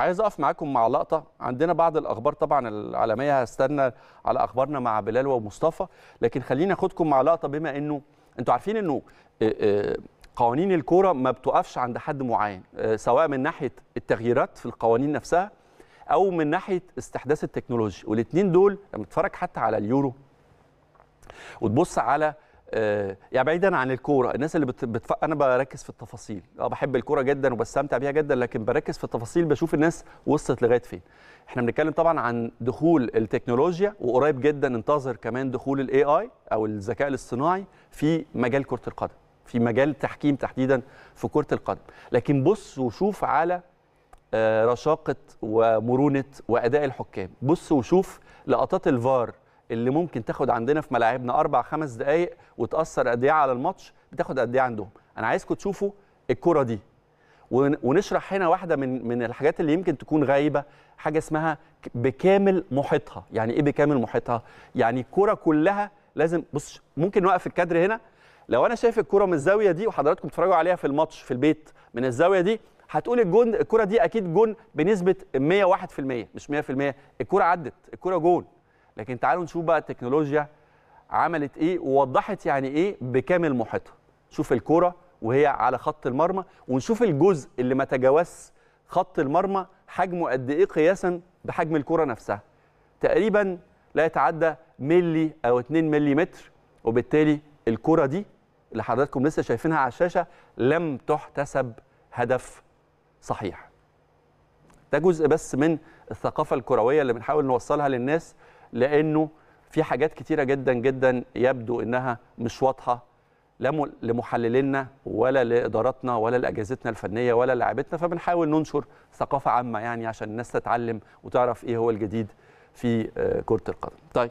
عايز اقف معاكم مع لقطة. عندنا بعض الأخبار طبعا العالمية هستنى على أخبارنا مع بلال ومصطفى. لكن خليني أخدكم مع لقطة بما إنه أنتوا عارفين إنه آه، آه، قوانين الكورة ما بتقفش عند حد معين آه، سواء من ناحية التغييرات في القوانين نفسها أو من ناحية استحداث التكنولوجيا. والاثنين دول لما تتفرج حتى على اليورو وتبص على يعني بعيدا عن الكورة الناس اللي بت... بتف... أنا بركز في التفاصيل. آه بحب الكورة جدا وبستمتع بيها جدا لكن بركز في التفاصيل بشوف الناس وصلت لغاية فين. إحنا بنتكلم طبعا عن دخول التكنولوجيا وقريب جدا انتظر كمان دخول الاي اي أو الذكاء الاصطناعي في مجال كرة القدم في مجال التحكيم تحديدا في كرة القدم. لكن بص وشوف على آه، رشاقة ومرونة وأداء الحكام. بص وشوف لقطات الفار اللي ممكن تاخد عندنا في ملاعبنا أربع خمس دقائق وتأثر قد إيه على الماتش بتاخد قد إيه عندهم. أنا عايزكم تشوفوا الكرة دي. ون- ونشرح هنا واحدة من من الحاجات اللي يمكن تكون غايبه حاجة اسمها بكامل محيطها. يعني إيه بكامل محيطها؟ يعني الكرة كلها لازم بص ممكن نوقف الكادر هنا. لو أنا شايف الكرة من الزاوية دي وحضراتكم بتتفرجوا عليها في الماتش في البيت من الزاوية دي هتقول الجون الكرة دي أكيد جون بنسبة 101% مش 100% الكرة عدت الكرة جون. لكن تعالوا نشوف بقى التكنولوجيا عملت إيه ووضحت يعني إيه بكامل محيطها. شوف الكرة وهي على خط المرمى ونشوف الجزء اللي ما تجاوزش خط المرمى حجمه قد إيه قياسا بحجم الكرة نفسها. تقريبا لا يتعدى ملي أو 2 ملي متر وبالتالي الكرة دي اللي حضراتكم لسه شايفينها على الشاشة لم تحتسب هدف صحيح. ده جزء بس من الثقافة الكروية اللي بنحاول نوصلها للناس لأنه في حاجات كتيرة جدا جدا يبدو إنها مش واضحة لا لمحللينا ولا لإداراتنا ولا لأجهزتنا الفنية ولا للاعبتنا فبنحاول ننشر ثقافة عامة يعني عشان الناس تتعلم وتعرف إيه هو الجديد في آه، كرة القدم. طيب.